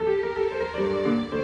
Música